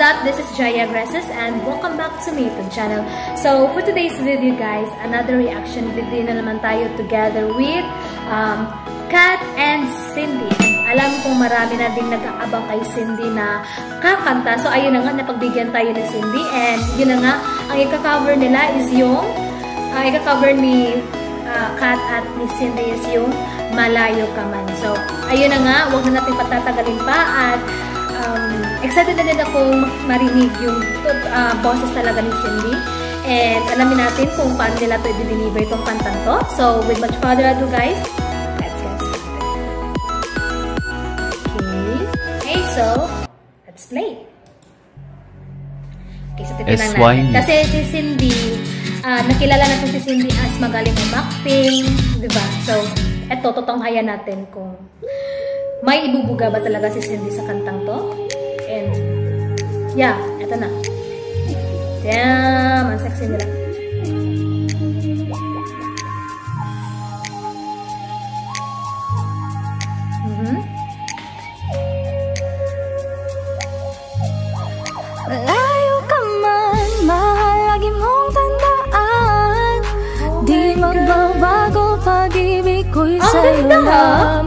up? This is Jaya Graces and welcome back to my YouTube channel. So, for today's video guys, another reaction video na naman tayo together with um, Kat and Cindy. Alam kong marami na din nag-aabang kay Cindy na kakanta. So, ayun na nga, napagbigyan tayo ni Cindy. And yun na nga, ang ika-cover nila is yung, uh, ika-cover ni uh, Kat at ni Cindy is yung Malayo Ka Man. So, ayun na nga, huwag na natin patatagalin pa at excited na din akong marinig yung uh, boses talaga ni Cindy. And alamin natin kung paano nila ito i-deliver itong kantang to. So, with much further ado guys, let's get started. Okay. Okay, so, let's play. Okay, so titinan natin. Kasi si Cindy, uh, nakilala natin si Cindy as magaling umakting, di ba? So, eto, totonghayan natin kung may ibubuga ba talaga si Cindy sa kantang to. Yeah, eto na. Damn, ang sexy nila. Mm -hmm. Malayo ka man, mahal lagi mong tandaan oh Di magbabago pag-ibig ko'y oh, sa'yo lamang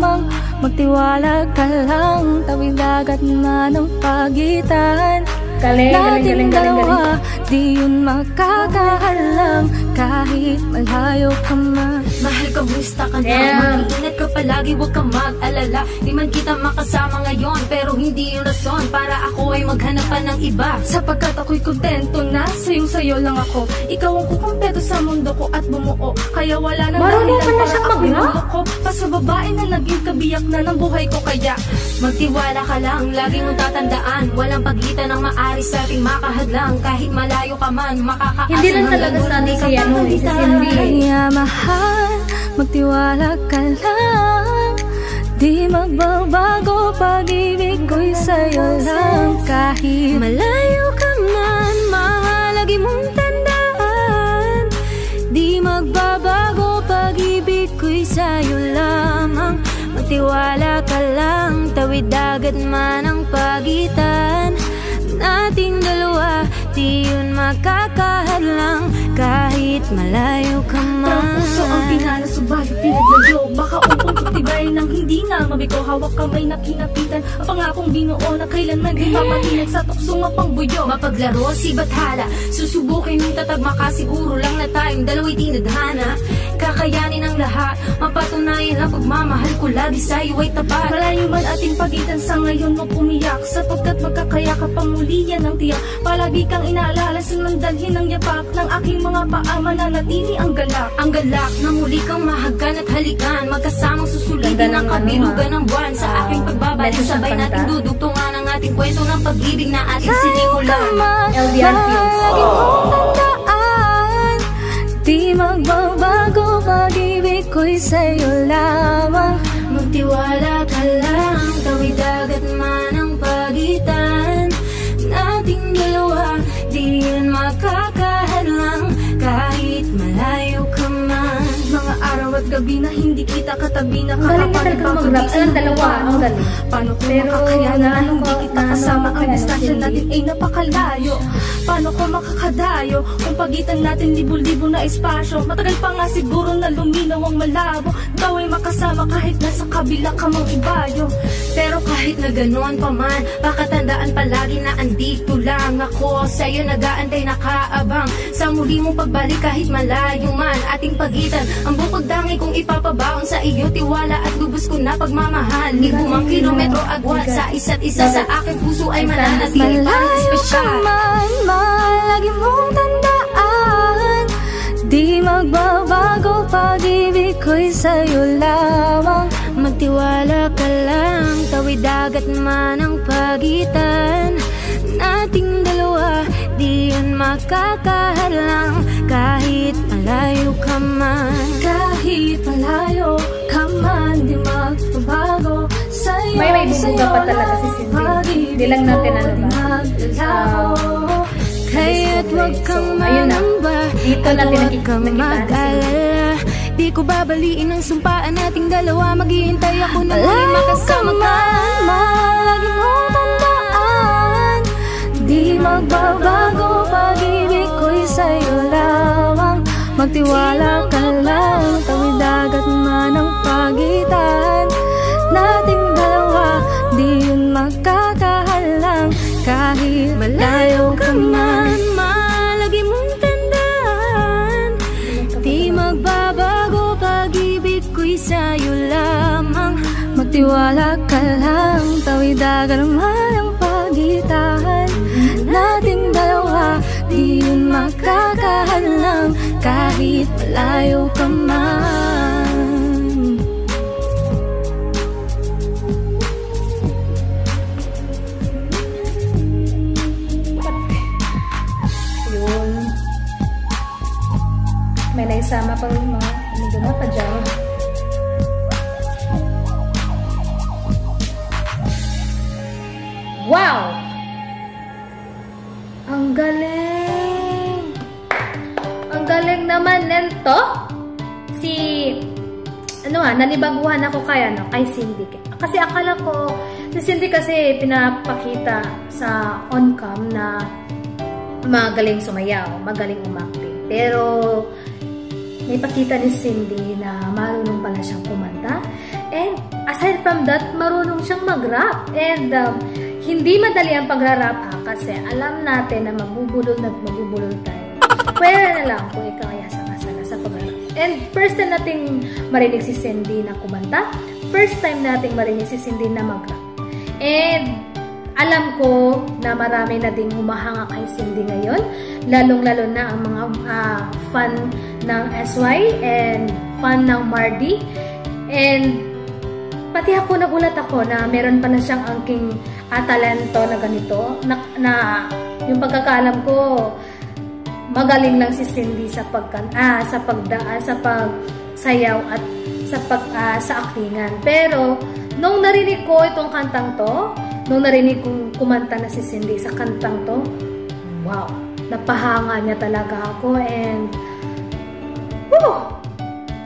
Magtiwala ka lang, tawid dagat na ng pagitan Galing, galing, galing, galing, galing. Di yun makakahalang kahit malayo ka man. Mahal ka, musta ka na. Mag-iingat ka palagi, huwag ka mag-alala. Di man kita makasama ngayon Pero hindi yung rason. Para ako ay maghanap pa ng iba. Sapagkat ako'y kontento na Sayong sayo lang ako. Ikaw ang kukumpleto sa mundo ko at bumuo. Kaya wala na Marunong ka na siyang mag-rap Pa sa babae na naging kabiyak na ng buhay ko Kaya. Magtiwala ka lang Lagi mong tatandaan. Walang pagitan ng maari sa ating makahadlang Kahit malayo ka man, makakaasa Hindi lang talaga sanay si ano, si Cindy. Kaya mahal, magtiwala ka lang. Di magbabago pag-ibig ko'y sa'yo lang. Kahit malayo ka man, mahal, lagi mong tandaan. Di magbabago pag-ibig ko'y sa'yo lamang. Magtiwala ka lang, tawid dagat man ang pagitan makakahadlang Kahit malayo ka man. Puso ang pinala, subalit pinaglayo. Baka upong tutibay ng hindi nga mabigo Hawak kamay na kinapitan Ang pangakong binuo na kailanman di mapatinag Sa tukso nga pang buyo. Mapaglaro si Bathala. Susubukin yung tatag makasiguro lang na tayong dalawa'y tinadhana Kakayanin ang lahat. Mapatunayan ang pagmamahal ko lagi sa'yo ay tapat. Malayo man ating pagitan sa ngayon mo pumiyak Sapagkat magkakaya ka pang muli yan ang tiyak. Palagi kang inaalala sa mandalhin ng yapak. Ng aking mga paa mananatili ang galak. Ang galak na muli kang mahagan at halikan. Magkasamang susulitin ang kabilugan ng buwan Sa aking pagbabalik sabay natin dudugtungan Ang ating kwento ng pag-ibig na ating sinimulan. LDR Fields Di magbabago pag-ibig ko'y sa'yo lamang. Magtiwala ka lang, tawid dagat man ang pagitan Nating dalawa, di yun makakahadlang Kahit malayo ka man. Mga araw at gabi na hindi kita katabi. Na Galing na talaga mag-rap. Silang dalawa, ang galing. Paano ko Pero, makakayanan na hindi ko, kita kasama? Ang distansya natin ay napakalayo Paano ko makakadayo Kung pagitan natin libo-libo na espasyo? Matagal pa nga siguro na luminaw ang malabo. Ikaw ay makasama kahit nasa kabila ka mang ibayo. Pero kahit na ganoon pa man Pakatandaan palagi na andito lang ako. Sa'yo nag-aantay nakaabang. Sa muli mong pagbalik kahit malayo man Ating pagitan. Ang bukod dangi kong ipapabaon sa iyo Tiwala at lubos ko na pagmamahal. Libumang kilometro agwat sa isa't isa Sa aking puso ay mananatili parang Malayo ka espesyal. man, mahal, lagi mong tandaan. Di magbabago pag-ibig ko'y sa'yo lamang. Magtiwala ka lang, tawid dagat man ang pagitan. Nating dalawa, di yun makakahalang Kahit malayo ka man. Kahit malayo ka man Di magbabago sa'yo May may bubuga pa talaga si Cindy. Hindi lang natin ano ba? Uh, Kaya't wag kang manamba. Dito At natin wag nakik- kang mag-alala. Di ko babaliin ang sumpaan nating dalawa. Maghihintay ako na muli makasama. ka Lagi mong tandaan Di magbabago pag-ibig ko'y sa'yo lamang. Magtiwala ka lang Tawid dagat man Dagat man ang pagitan Nating dalawa Di yun makakahalang Kahit malayo ka man Yun. May naisama pang mga ano na pajama. Wow! Ang galing! Ang galing naman nito. Si ano ah, nanibaguhan ako kay ano, kay Cindy. Kasi akala ko si Cindy kasi pinapakita sa on-cam na magaling sumayaw, magaling umakting. Pero may pakita ni Cindy na marunong pala siyang kumanta. And aside from that, marunong siyang mag-rap. And um, hindi madali ang pagra-rap ha, kasi alam natin na mabubulol na mabubulol tayo. Pwede na lang kung ikaw ay asang-asala sa pagra-rap. And first time nating marinig si Cindy na kumanta. First time nating marinig si Cindy na mag-rap. And alam ko na marami na ding humahanga kay Cindy ngayon. Lalong-lalo na ang mga uh, fan ng SY and fan ng Mardy. And pati ako nagulat ako na meron pa na siyang angking uh, talento na ganito. Na, na yung pagkakaalam ko, magaling lang si Cindy sa pagkan ah, sa pagdaan, sa pagsayaw at sa pag ah, sa aktingan. Pero nung narinig ko itong kantang to, nung narinig kong kumanta na si Cindy sa kantang to, wow, napahanga niya talaga ako and whew,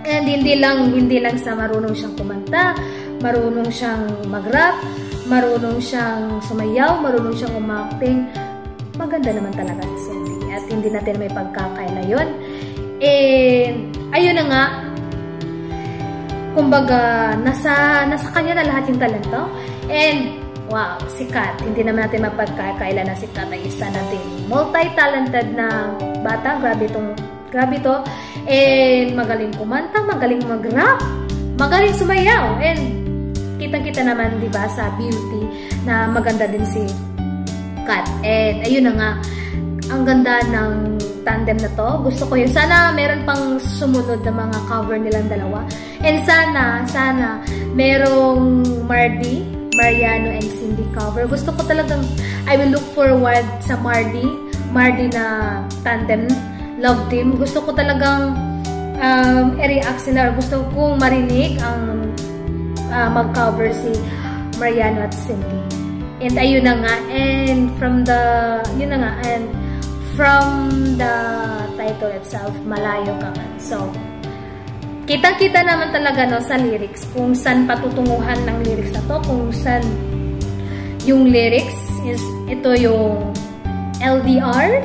and hindi lang hindi lang sa marunong siyang kumanta, marunong siyang mag-rap, marunong siyang sumayaw, marunong siyang umakting. Maganda naman talaga si Cindy at hindi natin may pagkakaila yun. And ayun na nga, kumbaga nasa nasa kanya na lahat yung talento. And wow, sikat. Hindi naman natin mapagkakaila na sikat ay isa nating multi-talented na bata. Grabe itong, grabe to. And magaling kumanta, magaling mag-rap, magaling sumayaw. And kitang-kita naman, di ba, sa beauty na maganda din si Kat. And ayun na nga, ang ganda ng tandem na to. Gusto ko yun. Sana meron pang sumunod na mga cover nilang dalawa. And sana, sana, merong Mardy, Mariano and Cindy cover. Gusto ko talagang, I will look forward sa Mardy, Mardy na tandem, love team. Gusto ko talagang um, i-react sila gusto kong marinig ang uh, mag-cover si Mariano at Cindy. And ayun na nga, and from the, yun na nga, and from the title itself, Malayo Ka Man. So, Kitang-kita naman talaga no sa lyrics kung saan patutunguhan ng lyrics na to, kung saan yung lyrics is ito yung LDR.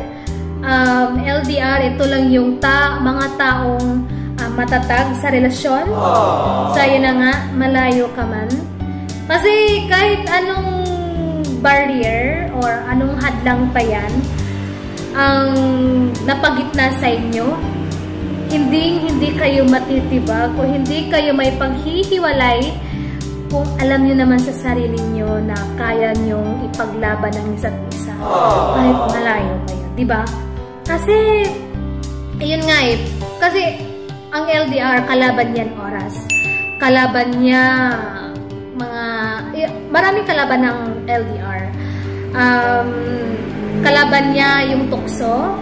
Um, LDR, ito lang yung ta mga taong matatag sa relasyon. So, yun na nga, malayo ka man. Kasi kahit anong barrier or anong hadlang pa yan, ang napagitna sa inyo, hindi hindi kayo matitibag o hindi kayo may paghihiwalay kung alam niyo naman sa sarili niyo na kaya niyong ipaglaban ng isa't isa kahit malayo kayo, di ba? Kasi ayun nga eh, kasi ang LDR kalaban yan oras. Kalaban niya mga eh, maraming kalaban ng LDR. Um, kalaban niya yung tukso.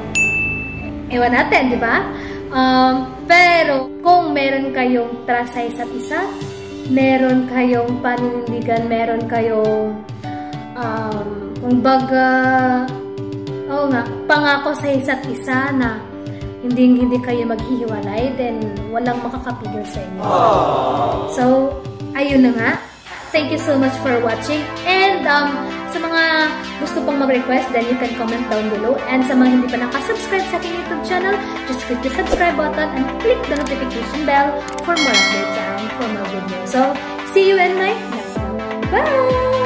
Ewan natin, di ba? Um, pero, kung meron kayong trust sa isa't isa, meron kayong paninindigan, meron kayong, um, kumbaga, oo nga, pangako sa isa't isa na hindi hindi kayo maghihiwalay, then walang makakapigil sa inyo. So, ayun na nga. Thank you so much for watching. And um, sa mga gusto pang mag-request, then you can comment down below. And sa mga hindi pa nakasubscribe sa aking YouTube channel, just click the subscribe button and click the notification bell for more updates and for more videos. So, see you in my next one. Bye!